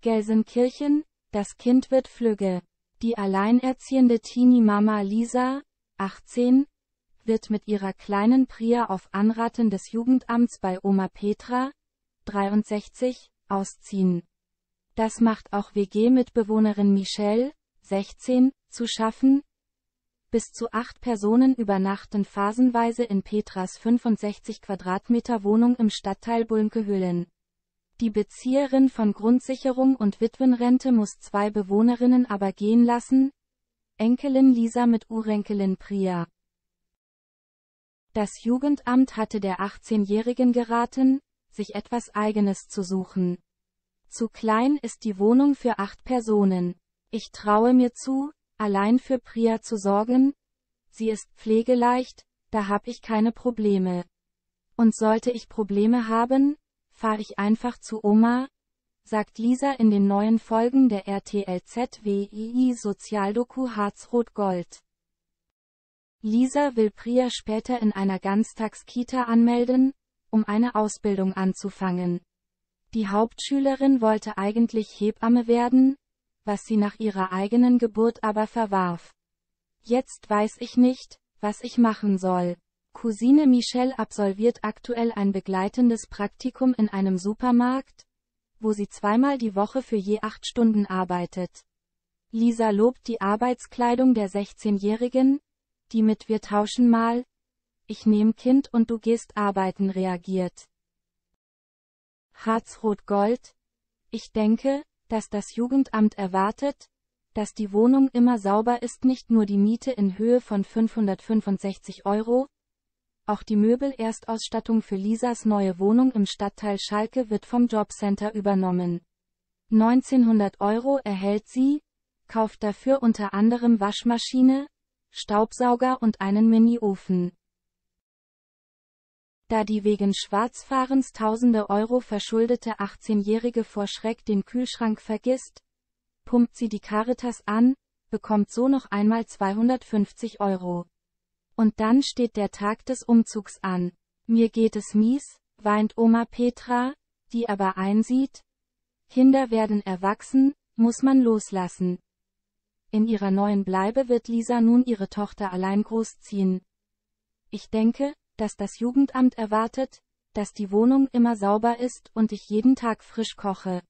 Gelsenkirchen, das Kind wird flügge. Die alleinerziehende Teenie-Mama Lisa, 18, wird mit ihrer kleinen Priya auf Anraten des Jugendamts bei Oma Petra, 63, ausziehen. Das macht auch WG-Mitbewohnerin Michelle, 16, zu schaffen. Bis zu acht Personen übernachten phasenweise in Petras 65 Quadratmeter Wohnung im Stadtteil Bulmke-Hüllen. Die Bezieherin von Grundsicherung und Witwenrente muss zwei Bewohnerinnen aber gehen lassen. Enkelin Lisa mit Urenkelin Priya. Das Jugendamt hatte der 18-Jährigen geraten, sich etwas Eigenes zu suchen. Zu klein ist die Wohnung für acht Personen. Ich traue mir zu, allein für Priya zu sorgen. Sie ist pflegeleicht, da hab ich keine Probleme. Und sollte ich Probleme haben, fahr ich einfach zu Oma, sagt Lisa in den neuen Folgen der RTL ZWII Sozialdoku Harzrot Gold. Lisa will Priya später in einer Ganztagskita anmelden, um eine Ausbildung anzufangen. Die Hauptschülerin wollte eigentlich Hebamme werden, was sie nach ihrer eigenen Geburt aber verwarf. Jetzt weiß ich nicht, was ich machen soll. Cousine Michelle absolviert aktuell ein begleitendes Praktikum in einem Supermarkt, wo sie zweimal die Woche für je acht Stunden arbeitet. Lisa lobt die Arbeitskleidung der 16-Jährigen, die mit Wir tauschen mal, ich nehm Kind und du gehst arbeiten reagiert. Harzrot-Gold, ich denke, dass das Jugendamt erwartet, dass die Wohnung immer sauber ist nicht nur die Miete in Höhe von 565 Euro, auch die Möbelerstausstattung für Lisas neue Wohnung im Stadtteil Schalke wird vom Jobcenter übernommen. 1900 Euro erhält sie, kauft dafür unter anderem Waschmaschine, Staubsauger und einen Mini-Ofen. Da die wegen Schwarzfahrens tausende Euro verschuldete 18-Jährige vor Schreck den Kühlschrank vergisst, pumpt sie die Caritas an, bekommt so noch einmal 250 Euro. Und dann steht der Tag des Umzugs an. Mir geht es mies, weint Oma Petra, die aber einsieht, Kinder werden erwachsen, muss man loslassen. In ihrer neuen Bleibe wird Lisa nun ihre Tochter allein großziehen. Ich denke, dass das Jugendamt erwartet, dass die Wohnung immer sauber ist und ich jeden Tag frisch koche.